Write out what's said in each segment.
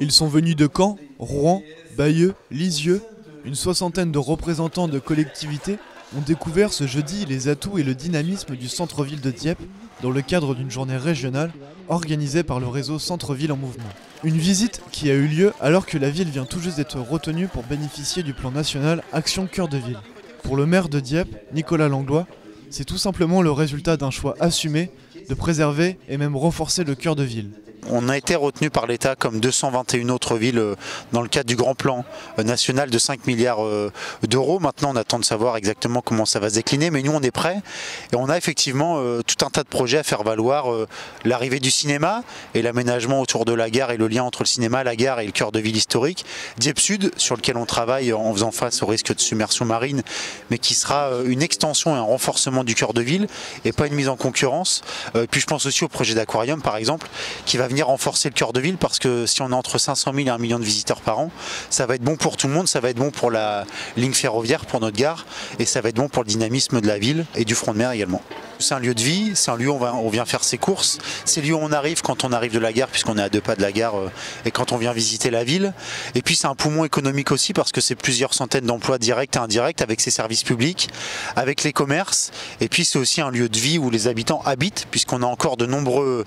Ils sont venus de Caen, Rouen, Bayeux, Lisieux. Une soixantaine de représentants de collectivités ont découvert ce jeudi les atouts et le dynamisme du centre-ville de Dieppe dans le cadre d'une journée régionale organisée par le réseau Centre-Ville en mouvement. Une visite qui a eu lieu alors que la ville vient tout juste d'être retenue pour bénéficier du plan national Action Cœur de Ville. Pour le maire de Dieppe, Nicolas Langlois, c'est tout simplement le résultat d'un choix assumé de préserver et même renforcer le cœur de ville. On a été retenu par l'État comme 221 autres villes euh, dans le cadre du grand plan euh, national de 5 milliards euh, d'euros. Maintenant, on attend de savoir exactement comment ça va se décliner, mais nous, on est prêts. Et on a effectivement tout un tas de projets à faire valoir l'arrivée du cinéma et l'aménagement autour de la gare et le lien entre le cinéma, la gare et le cœur de ville historique. Dieppe Sud, sur lequel on travaille en faisant face au risque de submersion marine, mais qui sera une extension et un renforcement du cœur de ville et pas une mise en concurrence. Puis je pense aussi au projet d'aquarium, par exemple, qui va venir renforcer le cœur de ville parce que si on a entre 500 000 et 1 million de visiteurs par an, ça va être bon pour tout le monde, ça va être bon pour la ligne ferroviaire, pour notre gare, et ça va être bon pour le dynamisme de la ville et du front de mer également. C'est un lieu de vie, c'est un lieu où on, vient faire ses courses, c'est lieu où on arrive quand on arrive de la gare, puisqu'on est à deux pas de la gare, euh, et quand on vient visiter la ville. Et puis c'est un poumon économique aussi, parce que c'est plusieurs centaines d'emplois directs et indirects avec ses services publics, avec les commerces. Et puis c'est aussi un lieu de vie où les habitants habitent, puisqu'on a encore de nombreux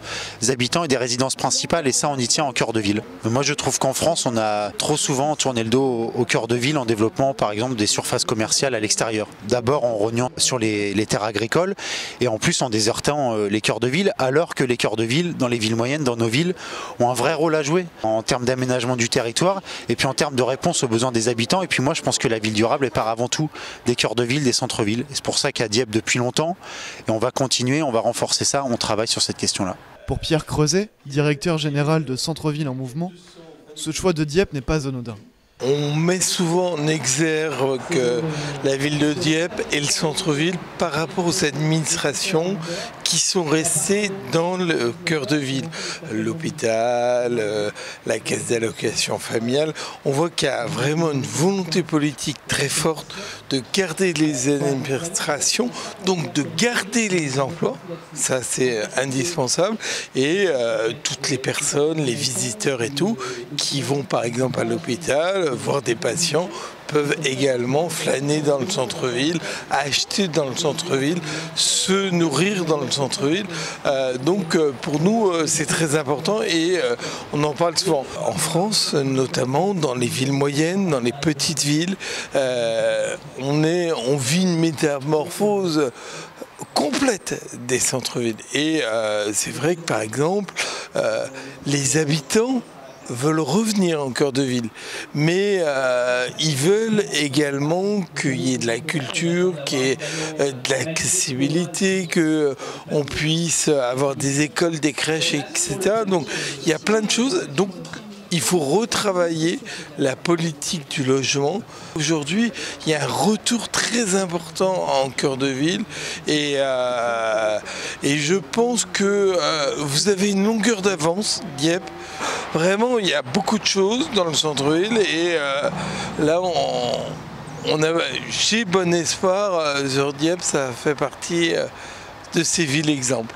habitants et des résidences principales, et ça on y tient en cœur de ville. Moi je trouve qu'en France, on a trop souvent tourné le dos au cœur de ville en développant par exemple des surfaces commerciales à l'extérieur. D'abord en rognant sur les, terres agricoles, en plus en désertant euh, les cœurs de ville, alors que les cœurs de ville, dans les villes moyennes, dans nos villes, ont un vrai rôle à jouer en termes d'aménagement du territoire et puis en termes de réponse aux besoins des habitants. Et puis moi, je pense que la ville durable est par avant tout des cœurs de ville, des centres-villes. C'est pour ça qu'à Dieppe depuis longtemps, et on va continuer, on va renforcer ça, on travaille sur cette question-là. Pour Pierre Creuset, directeur général de Centre-Ville en Mouvement, ce choix de Dieppe n'est pas anodin. On met souvent en exergue la ville de Dieppe et le centre-ville par rapport aux administrations qui sont restés dans le cœur de ville. L'hôpital, euh, la caisse d'allocation familiale. On voit qu'il y a vraiment une volonté politique très forte de garder les administrations, donc de garder les emplois. Ça, c'est indispensable. Et euh, toutes les personnes, les visiteurs et tout, qui vont par exemple à l'hôpital, voir des patients, peuvent également flâner dans le centre-ville, acheter dans le centre-ville, se nourrir dans le centre-ville. Euh, donc euh, pour nous, euh, c'est très important et on en parle souvent. En France, notamment dans les villes moyennes, dans les petites villes, on, est, on vit une métamorphose complète des centres-villes. Et c'est vrai que par exemple, les habitants veulent revenir en cœur de ville, mais euh, ils veulent également qu'il y ait de la culture, qu'il y ait euh, de l'accessibilité, qu'on puisse avoir des écoles, des crèches, etc. Donc il y a plein de choses. Donc il faut retravailler la politique du logement. Aujourd'hui, il y a un retour très important en cœur de ville et, euh, et je pense que vous avez une longueur d'avance, Dieppe, Vraiment, il y a beaucoup de choses dans le centre-ville et euh, là, on, a, j'ai bon espoir. Euh, ça fait partie euh, de ces villes exemples.